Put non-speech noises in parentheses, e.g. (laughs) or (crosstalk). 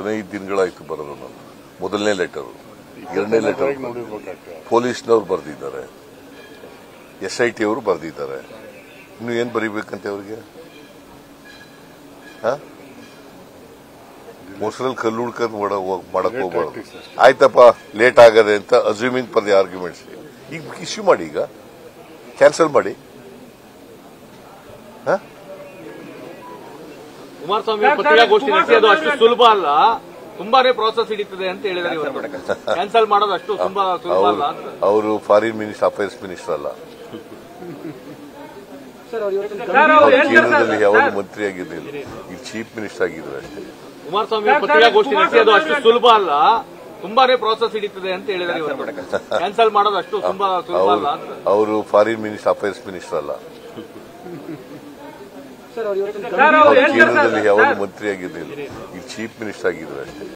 ಹದಿನೈದು ದಿನಗಳಾಯ್ತು ಬರೋದು ನಾನು. ಮೊದಲನೇ ಲೆಟರ್ ಎರಡನೇ ಲೆಟರ್ ಪೊಲೀಸ್ನವ್ರು ಬರೆದಿದ್ದಾರೆ. ಎಸ್ ಐ ಟಿ ಅವರು ಬರೆದಿದ್ದಾರೆ. ಇನ್ನು ಏನ್ ಬರೀಬೇಕಂತೆ ಅವ್ರಿಗೆ? ಮೊಸರಲ್ಲಿ ಕಲ್ಲು ಹುಡ್ಕೊಂಡು ಮಾಡಕ್ ಹೋಗ್ಬಾರ್ದು. ಆಯ್ತಪ್ಪ ಲೇಟ್ ಆಗದೆ ಅಂತ ಅಸ್ಯೂಮಿಂಗ್ ಫಾರ್ ದಿ ಆರ್ಗ್ಯುಮೆಂಟ್ಸ್ ಈಗ ಇಶ್ಯೂ ಮಾಡಿ ಈಗ. ಕ್ಯಾನ್ಸಲ್ ಮಾಡಿ. ಹಾ? ಕುಮಾರಸ್ವಾಮಿ ಪತ್ರಿಕಾಗೋಷ್ಠಿ ನಡೆಸಿ ಅದು ಅಷ್ಟು ಸುಲಭ ಅಲ್ಲ. ತುಂಬಾನೇ ಪ್ರಾಸೆಸ್ ಹಿಡಿತದೆ ಅಂತ ಹೇಳಿದ್ದಾರೆ ಕ್ಯಾನ್ಸಲ್ (laughs) (laughs) ಮಾಡೋದು ಅಷ್ಟು ತುಂಬಾ ಸುಲಭ ಅಲ್ಲ ಅವರು ಫಾರಿನ್ ಮಿನಿಸ್ಟರ್ ಅಫೇರ್ಸ್ ಮಿನಿಸ್ಟರ್ ಅಲ್ಲ. ಸರ್ ಅವ್ರು ಮಂತ್ರಿ ಆಗಿರ್ಲಿಲ್ಲ. ಈಗ ಚೀಫ್ ಮಿನಿಸ್ಟರ್ ಆಗಿದ್ರು ಅಷ್ಟೇ. ಕುಮಾರಸ್ವಾಮಿ ಪತ್ರಿಕಾಗೋಷ್ಠಿ ನಡೆಸಿ ಅದು ಅಷ್ಟು ಸುಲಭ ಅಲ್ಲ. ತುಂಬಾನೇ ಪ್ರಾಸೆಸ್ ಹಿಡಿತದೆ ಅಂತ ಹೇಳಿದ್ದಾರೆ ಕ್ಯಾನ್ಸಲ್ ಮಾಡೋದು ಅಷ್ಟು ತುಂಬಾ ಸುಲಭ ಅಲ್ಲ ಅವರು ಫಾರಿನ್ ಮಿನಿಸ್ಟರ್ ಅಫೇರ್ಸ್ ಮಿನಿಸ್ಟರ್ ಅಲ್ಲ ಸರ್ ಅವ್ರು ಇವತ್ತಿನ ಅವ್ರು ಕೇಂದ್ರದಲ್ಲಿ ಯಾವಾಗ ಮಂತ್ರಿ ಆಗಿರ್ಲಿಲ್ಲ ಈಗ ಚೀಫ್ ಮಿನಿಸ್ಟರ್ ಆಗಿದ್ದಾರೆ ಅಷ್ಟೇ?